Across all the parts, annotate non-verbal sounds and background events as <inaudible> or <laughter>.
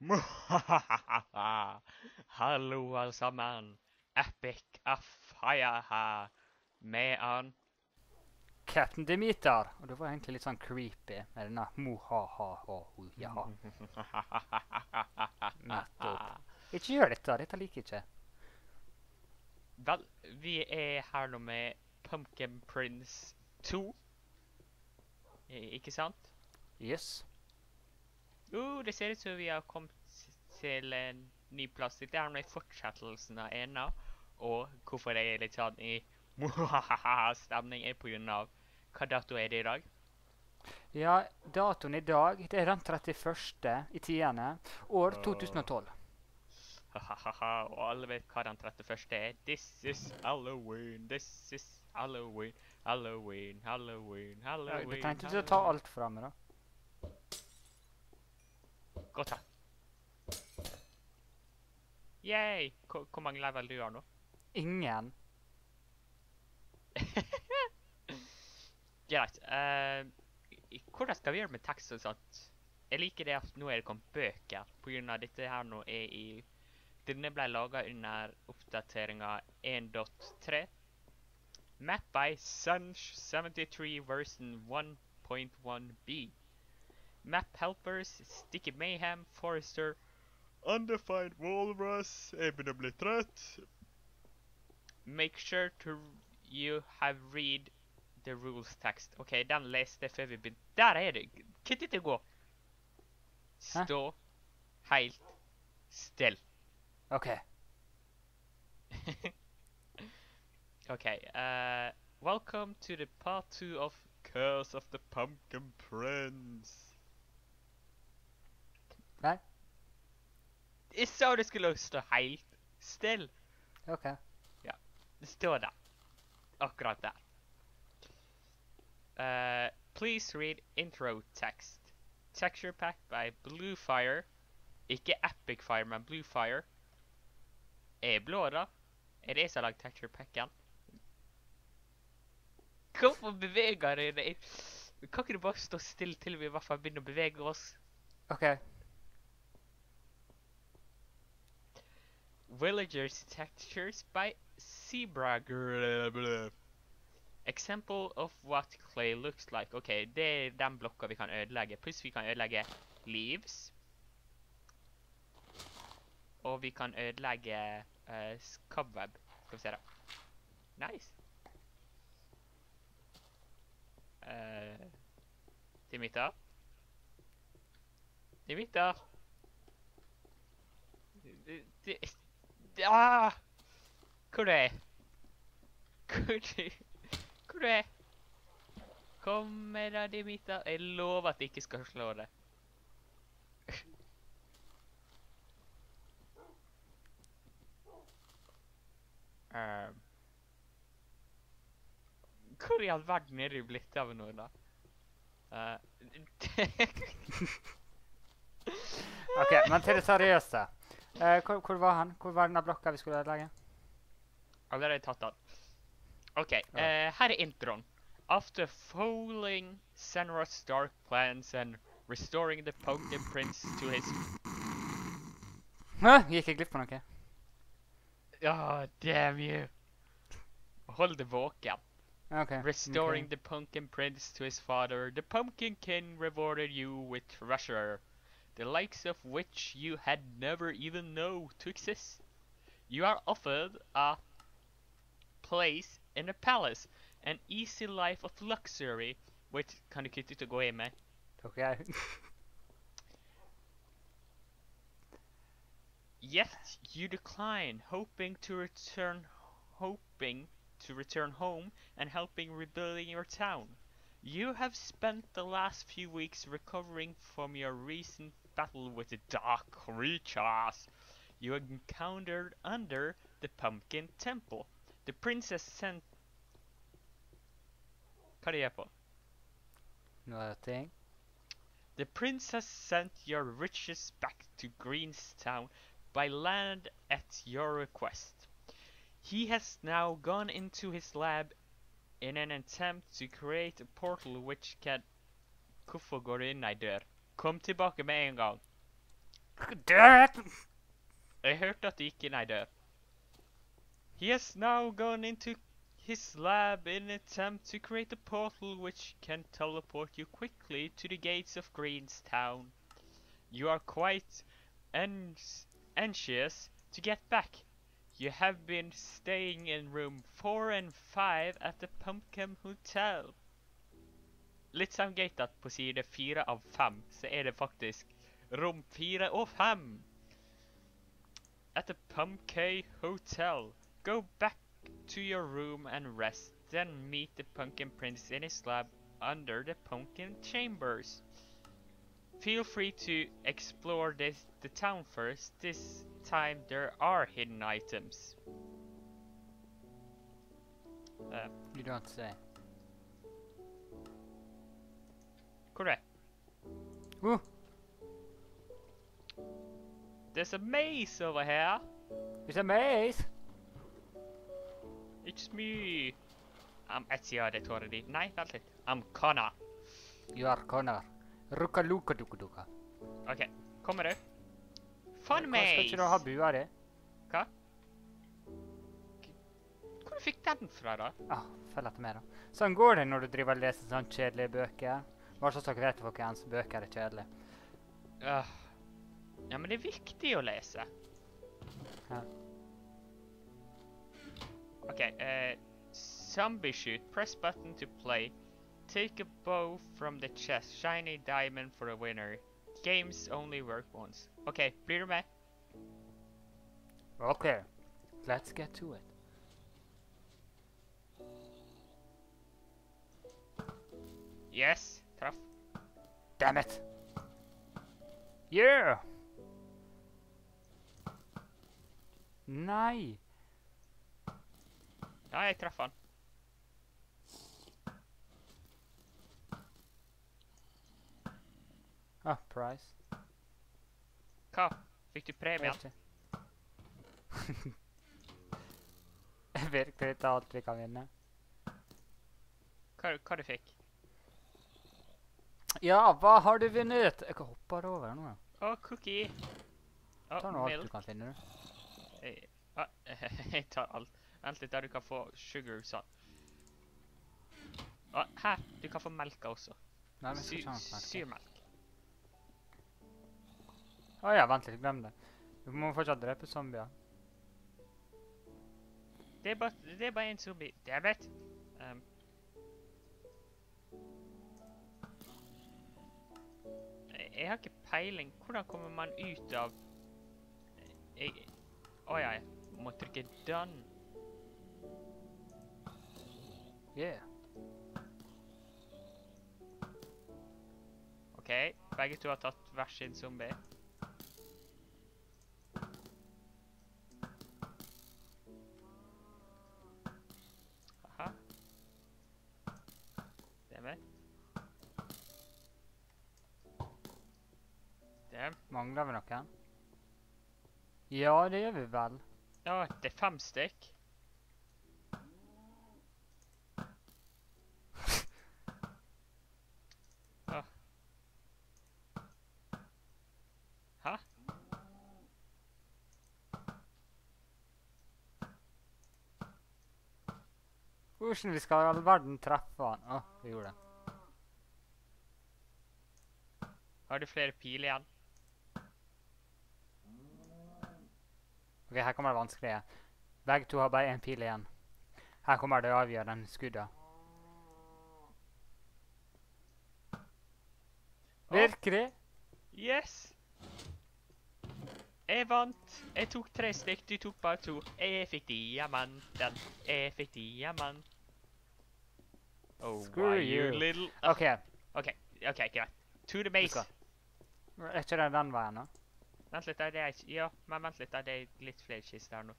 <laughs> Hallo, alle sammen. Epic Afaya her med han Captain Demeter. Og det var egentlig litt sånn creepy med denne mo-ha-ha-ha-ja. <laughs> Nettopp. Ikke gjør dette. Dette liker jeg ikke. Vel, vi er her nå med Pumpkin Prince 2. Ikke sant? Yes. Jo, det ser ut som vi har kommet til en ny plass. Dette er med fortsettelsen av ena. Og hvorfor jeg er litt sånn i <laughs> stemning, er på grunn av hva dato er det i dag? Ja, datoen i dag det er den 31. i tiende år 2012. og alle vet hva den 31. er. This is Halloween, this is Halloween, Halloween, Halloween, Ja, Halloween. Du trengte ikke å ta alt fra meg, da. Godt her. Yay! Hvor hvor mange level du har nå? Ingen. <laughs> Greit. eh, hvordan skal vi gjøre med tekst og sånt? Jeg liker det at nå er det kommet bøker, på grunn av dette her nå er i Denne ble laga under oppdateringa 1.3. Map by Sunch73 version 1.1b. Map helpers, Sticky Mayhem, Forester, Undefined Walrus, jeg begynner å bli trøtt. Make sure to you have read the rules text. OK, den leste jeg før vi. Der er det! Er det gå? Stå helt still. OK. okay, uh, welcome to the part two of Curse of the Pumpkin Prince. Nei? Jeg sa det skulle stå helt still. OK. Ja. Det står der. Akkurat der. Uh, please read intro text. Texture pack by Bluefire. Ikke Epic Fire, men Bluefire. Er blå, da? Er det jeg som har lagd texture packen? Hvorfor beveger du deg? Kan ikke du bare stå stille til vi i hvert fall begynner å bevege oss? OK. Villagers textures by Zebra Grrrr. Example of what clay looks like. Ok, det er den blokka vi kan ødelegge. Pluss vi kan ødelegge leaves. Og vi kan ødelegge uh, cobweb. Skal vi se da. Nice. Uh, Dimitar? Dimitar? Det, det, det, ah! Hvor du er? Hvor du Hvor du er? Kom med deg, Jeg lover at jeg ikke skal slå deg. um. Hvor i all verden er du blitt av nå, da? Uh, <laughs> ok, Men til det seriøse. Eh, hvor, hvor var han? Hvor var denne blokka vi skulle ødelegge? Allerede tatt den. OK, eh, her er introen. After foiling Senra's dark plans and restoring the Pumpkin Prince to his Hæ? Gikk jeg glipp av noe? Oh, damn you! Hold det våken. OK. Restoring okay. the Pumpkin Prince to his father, the Pumpkin King rewarded you with treasure, the likes of which you had never even known to exist. You are offered a place in a palace, an easy life of luxury, which kan du kutte ut og gå inn med? OK. <laughs> Yet you decline, hoping to return, hoping to return home and helping rebuilding your town. You have spent the last few weeks recovering from your recent battle with the dark creatures you encountered under the Pumpkin Temple. The princess sent Hva er det jeg gjør på? Noe ting. The princess sent your riches back to Greenstown by land at your request. He has now gone into his lab in an attempt to create a portal which can går du inn ei dør? Kom tilbake med en gang. It! Jeg hørte at det gikk inn ei dør. He has now gone into his lab in an attempt to create a portal which can teleport you quickly to the gates of Greenstown. You are quite anxious to get back. You have been staying in room 4 and 5 at the Pumpkin Hotel. Litt gøy at på side 4 av 5 så er det faktisk rom 4 og 5. At the Pumpkin Hotel. Go back to your room and rest. Then meet the Pumpkin Prince in his lab under the Pumpkin Chambers. Feel free to explore this, the town first. This time there are hidden items. Uh, You don't say. Correct. Ooh, There's a maze over here. it's a maze! It's me. I'm Ezio Auditore di. Nei, vent litt. I'm Connor. You are Connor. Ruka luka duka duka. OK, kommer du? Fun Hva Skal ikke du ha bua di? Hva? Hvor du fikk den fra, da? Ah, følg etter meg, da. Sånn går det når du driver og leser sånn kjedelige bøker. Bare så dere vet folkens, bøker er kjedelige. Øh. Ja, men det er viktig å lese. Ja. OK. Uh, zombie shoot. Press button to play. Take a bow from the chest. Shiny diamond for a winner. Games only work once. OK, blir du med? OK, let's get to it. Yes. Traff. Damn it! Yeah! Nei! Ja, jeg traff han. Ah, prize. Hva? Fikk du premien? Virkelig <laughs> ta alt vi kan vinne. Hva, hva du fikk? Ja, hva har du vunnet? Jeg hopper over nå. Å, cookie. Oh, Ta nå alt du kan finne, du. Jeg, ah, <laughs> jeg tar alt. Vent litt, der du kan få sugar sånn. Ah, her, du kan få melka også. Nei, men Sy. Syrmelk. Å ja, vent litt, glem det. Du må fortsatt drepe zombier. Det er bare, det er bare en zombie. Damn Jeg, har ikke peiling. Hvordan kommer man ut av Jeg Å ja, jeg må trykke done. Yeah. OK, begge to har tatt hver sin zombie. Ja, det gjør vi vel. Ja, det er fem stykk. Åh. <laughs> Hæ? Hvordan vi skal i all verden treffe han? Å, vi gjorde det. Har du flere pil igjen? Ok, her kommer det vanskelige. Begge to har bare én pil igjen. Her kommer det avgjørende skuddet. Virkelig? Yes! Jeg vant. Jeg tok tre stykk, du tok bare to. Jeg fikk diamanten. Jeg fikk diamant. Oh, Screw why you you. little... OK. OK, ok, greit. To the base. Er ikke det den veien, da? Vent litt, det er ikke... Ja, men vent litt, det er litt flere kister her nå.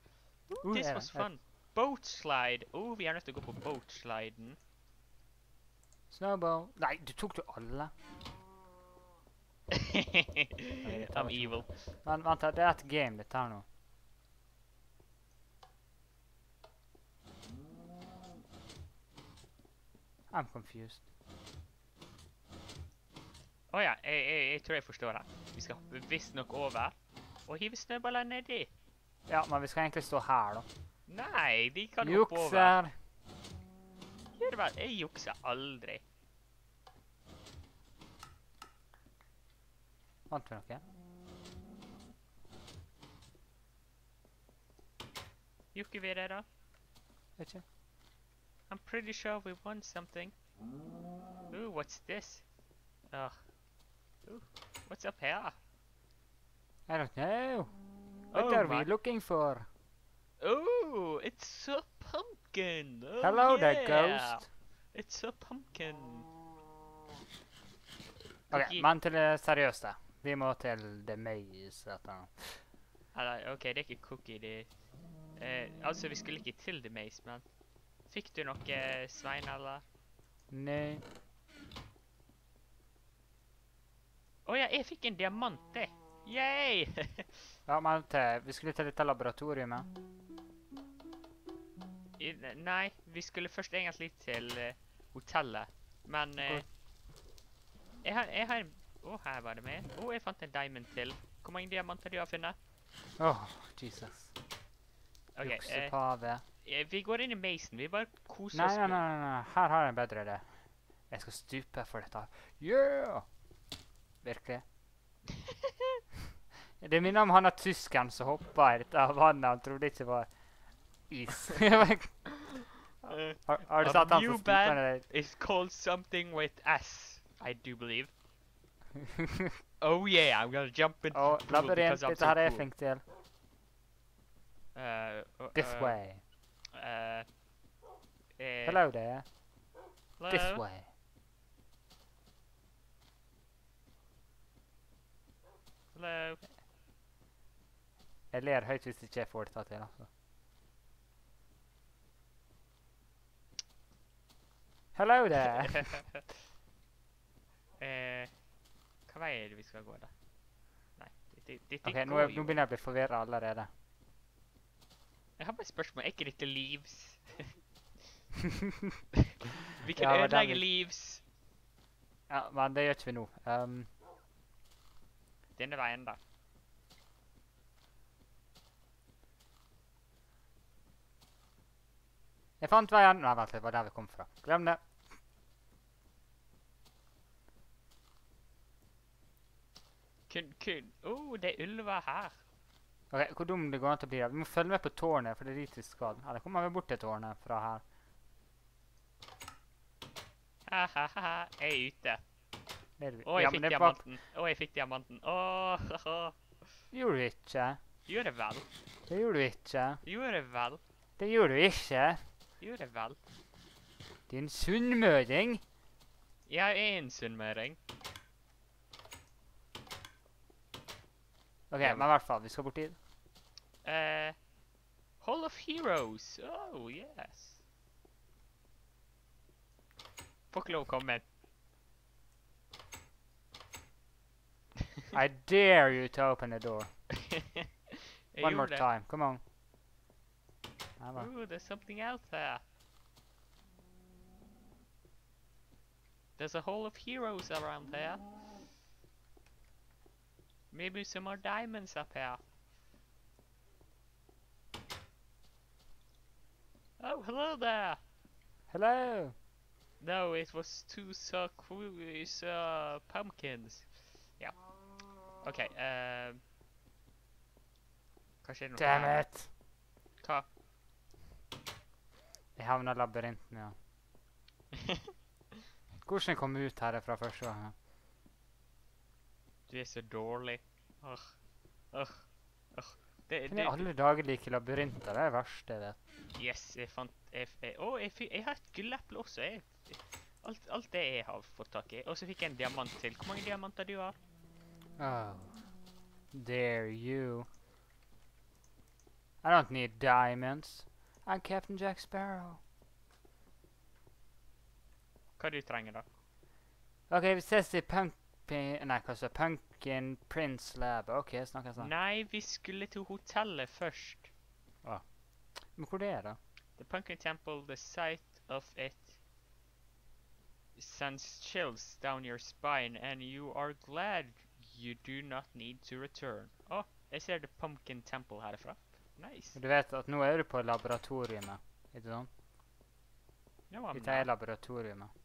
Uh, This was fun. Boat slide. Oh, vi er nødt til å gå på boat sliden. Snowball. Nei, du tok jo alle. <laughs> I'm evil. Men vent, det er et game, dette her nå. I'm confused. Å ja, jeg, jeg, jeg tror jeg forstår det. Vi skal hoppe visstnok over og hive snøballer nedi. Ja, men vi skal egentlig stå her, da. Nei, de kan hoppe over. Jukser! Gjør det vel. Jeg jukser aldri. Vant vi noe? Jukker vi det, da? Vet ikke. I'm pretty sure we won something. Ooh, what's this? Ugh. Ooh, what's up here? I don't know. What Oh are my- we looking for? Oh, it's a pumpkin. Oh, Hello there, ghost. It's a pumpkin. Ok, men til det seriøse. Vi må til The Maze. eller. Eller, OK, det er ikke cookie, det eh, Altså, vi skulle ikke til The Maze, men Fikk du noe, Svein, eller? Nei. Å ja, jeg fikk en diamant, det. Yay! <laughs> Ja, men vi skulle til dette laboratoriumet. I- Nei, vi skulle først egentlig til uh, hotellet, men uh, jeg, har, jeg har en Å, her var det med. Å, jeg fant en diamond til. Hvor mange diamanter du har funnet? Åh, Jesus. OK, eh, Juksepave. eh, vi går inn i Mason. Vi bare koser Nei, oss. nei, nei, nei, nei. Her har jeg en bedre idé. Jeg skal stupe for dette. Yeah! Virkelig. <laughs> Det minner om han er tyskeren som hoppa i dette vannet. Han trodde ikke det var is. <laughs> Eh, har, har du sett han som stuper band ned It's called something with S, I do believe. Oh yeah, I'm gonna jump into oh, the pool because I'm so her er cool. flink til. Uh, uh, This way. Uh, Hello there. hello? This way. Hello? Jeg ler høyt hvis ikke jeg får det til. altså. Hello there. <laughs> eh, hva vei er det vi skal gå, da? Nei, dette, dette Ok, nå, går er, nå jo. begynner jeg å bli forvirra allerede. Jeg har bare et spørsmål. Er ikke dette Leaves? <laughs> vi kan ødelegge Leaves! Ja, men det gjør ikke vi nå. Um, Denne veien, da. jeg fant veien Nei, vent litt, det var der vi kom fra. Glem det. Kun, kun. Oh, det er ulver her. Ok, Hvor dum det går an til å bli. da. Vi må følge med på tårnet, for det er dit vi skal. Eller kommer vi bort til tårnet fra her? Ha-ha-ha, jeg er ute. Å, jeg Ja, fikk diamanten. Å, jeg fikk diamanten. Åh, haha. Gjorde du ikke? Gjorde det vel. Det gjorde du ikke. Gjorde det vel. Det gjorde du ikke. Gjorde det vel. Din sunnmøring. Jeg er en sunnmøring. Ok, men i hvert fall, vi skal bort dit. Eh, Hall of Heroes. Oh, yes. Får ikke lov å komme. I dare you to open the door. <laughs> Jeg One more det. time. Come on. Ooh, there's something else there. There's a Hall of Heroes around there. Maybe some more diamonds up here. Oh, hello there. Hello. No, it was two so cool uh, pumpkins. Yeah. uh. Hva skjer nå? Damn it. Hva? Jeg havna i labyrinten, ja. <laughs> Hvordan kom jeg ut herfra første gang? Du er så dårlig. Åh. Åh. Åh. Det, det, alle dager like labyrinter? Det er det verste jeg vet. yes, jeg fant Å, jeg, oh, jeg, jeg har et gulleple også. Jeg, alt, alt det jeg har fått tak i. Og så fikk jeg en diamant til. Hvor mange diamanter du har? Oh. Dare you. I don't need diamonds. I'm Captain Jack Sparrow. Hva du trenger da? OK, vi ses i Pumpkin Nei, hva sa? Pumpkin Prince Lab. OK, snakkes da. Nei, vi skulle til hotellet først. Men hvor det er da? The Pumpkin Temple, the site of it sends chills down your spine, and you are glad you do not need to return. Å, jeg ser The Pumpkin Temple herfra. Nice. Du vet at nå er du på laboratoriet. Ikke sant? Ja, Dette er laboratoriet.